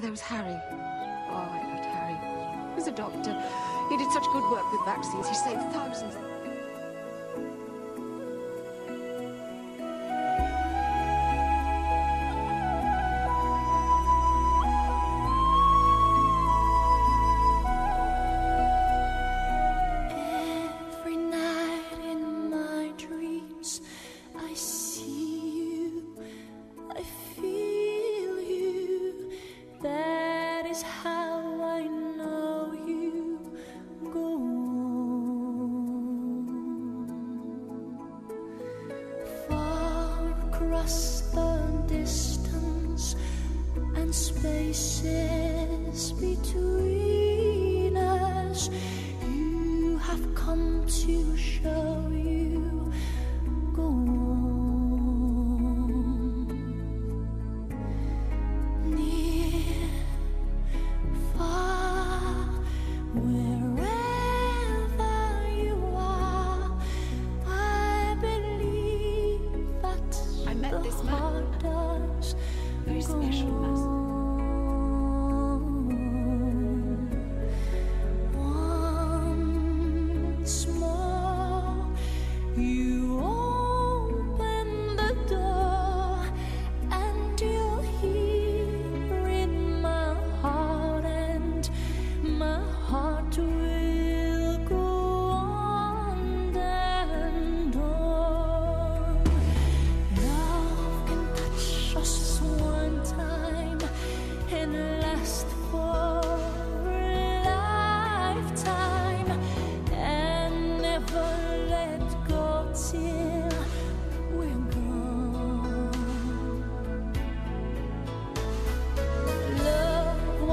There was Harry. Oh, I loved Harry. He was a doctor. He did such good work with vaccines. He saved thousands. How I know you go. Far across the distance and spaces my heart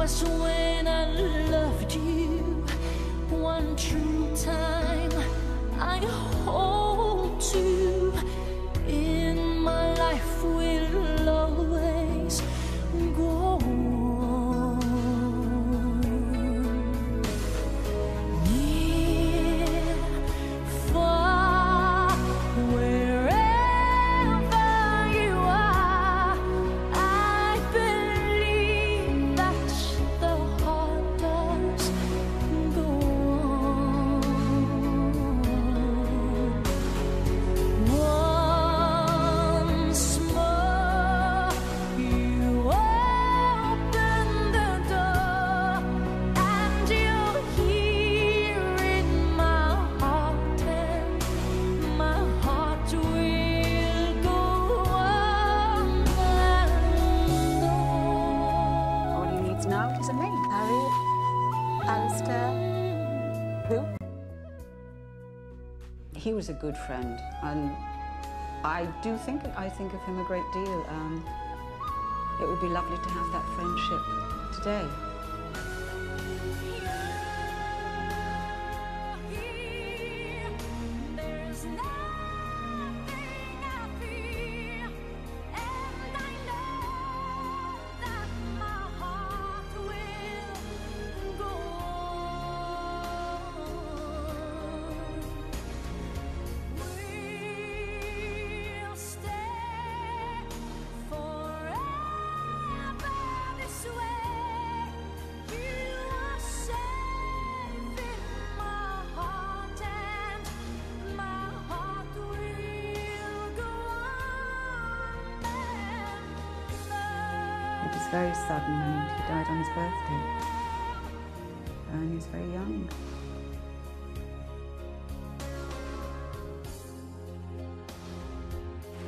was when I loved you one true time. I hold He was a good friend, and I do think I think of him a great deal. Um, it would be lovely to have that friendship today. Very sudden, and he died on his birthday. And he was very young.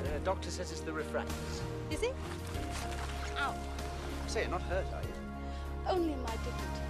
The doctor says it's the refractors. Is he? Ow. Say, you're not hurt, are you? Only my dignity.